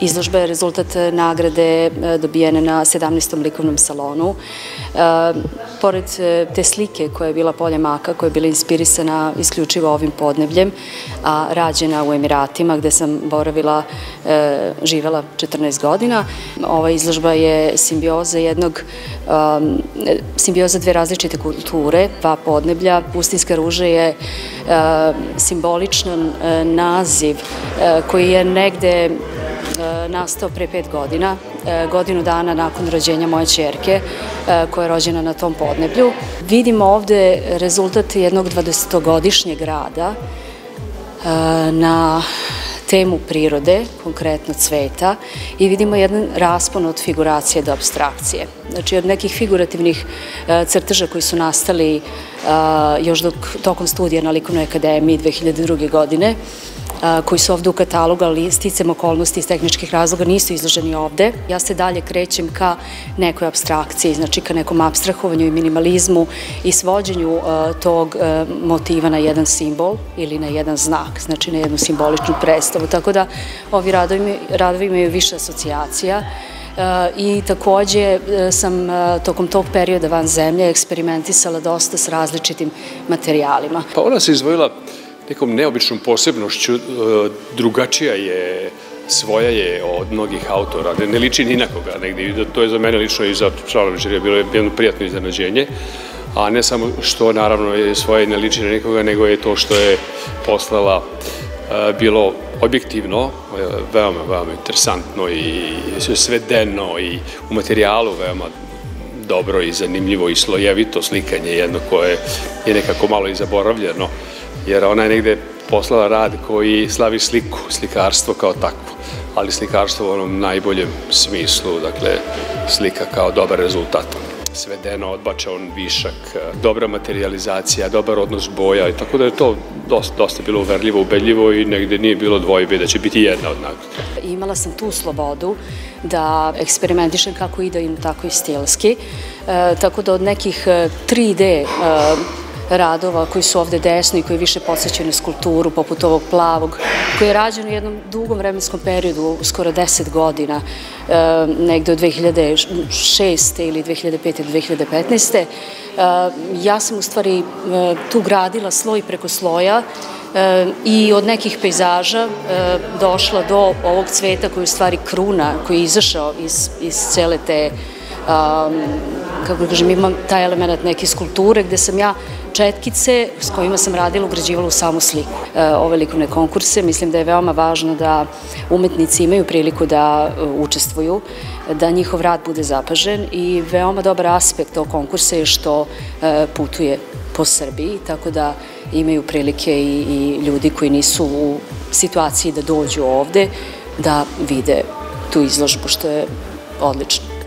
Izložba je rezultat nagrade dobijene na 17. likovnom salonu. Pored te slike koja je bila polje maka, koja je bila inspirisana isključivo ovim podnebljem, a rađena u Emiratima gde sam boravila, živela 14 godina, ova izložba je simbioza jednog, simbioza dve različite kulture, dva podneblja. Pustinska ruža je simboličan naziv koji je negde nastao pre pet godina, godinu dana nakon rođenja moje čerke, koja je rođena na tom podneblju. Vidimo ovde rezultat jednog 20-godišnjeg rada na temu prirode, konkretno cveta, i vidimo jedan raspon od figuracije do abstrakcije. Znači, od nekih figurativnih crteža koji su nastali još dok, tokom studija na Likovnoj akademiji 2002. godine, koji su ovde u katalogu, ali sticam okolnosti iz tehničkih razloga nisu izloženi ovde. Ja se dalje krećem ka nekoj abstrakciji, znači ka nekom abstrahovanju i minimalizmu i svođenju tog motiva na jedan simbol ili na jedan znak, znači na jednu simboličnu predstavu. Tako da ovi radovi, radovi imaju više asocijacija i takođe sam tokom tog perioda van zemlje eksperimentisala dosta s različitim materijalima. Pa ona se izvojila nekom neobičnom posebnošću, e, drugačija je, svoja je od mnogih autora, ne, liči ni na koga negdje. To je za mene lično i za je bilo jedno prijatno iznenađenje, a ne samo što naravno je svoje ne liči na nikoga, nego je to što je poslala e, bilo objektivno, veoma, veoma interesantno i svedeno i u materijalu veoma dobro i zanimljivo i slojevito slikanje jedno koje je nekako malo i zaboravljeno jer ona je negde poslala rad koji slavi sliku, slikarstvo kao takvo, ali slikarstvo u onom najboljem smislu, dakle slika kao dobar rezultat svedeno, odbačan višak, dobra materializacija, dobar odnos boja i tako da je to dosta, dosta bilo uverljivo, ubedljivo i negde nije bilo dvojbe da će biti jedna od nagrada. Imala sam tu slobodu da eksperimentišem kako idejno, tako i stilski, e, tako da od nekih 3D e, radova koji su ovde desno i koji više podsjećaju na skulpturu, poput ovog plavog, koji je rađen u jednom dugom vremenskom periodu, skoro 10 godina, e, negde od 2006. ili 2005. do 2015. E, ja sam u stvari e, tu gradila sloj preko sloja i od nekih pejzaža došla do ovog cveta koji je u stvari kruna, koji je izašao iz, iz cele te kako da kažem, imam taj element neke skulpture gde sam ja četkice s kojima sam radila ugrađivala u samu sliku. E, ove likovne konkurse mislim da je veoma važno da umetnici imaju priliku da e, učestvuju, da njihov rad bude zapažen i veoma dobar aspekt ovog konkursa je što e, putuje po Srbiji, tako da imaju prilike i, i ljudi koji nisu u situaciji da dođu ovde da vide tu izložbu, što je odlično.